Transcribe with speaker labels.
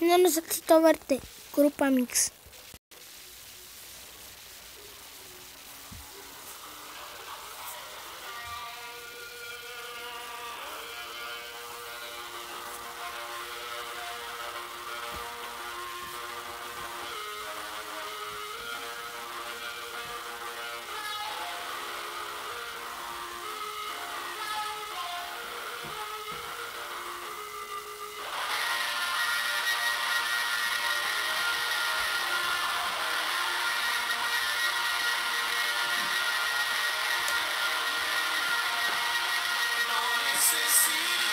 Speaker 1: No necesito verte, Grupo Amix. Yes.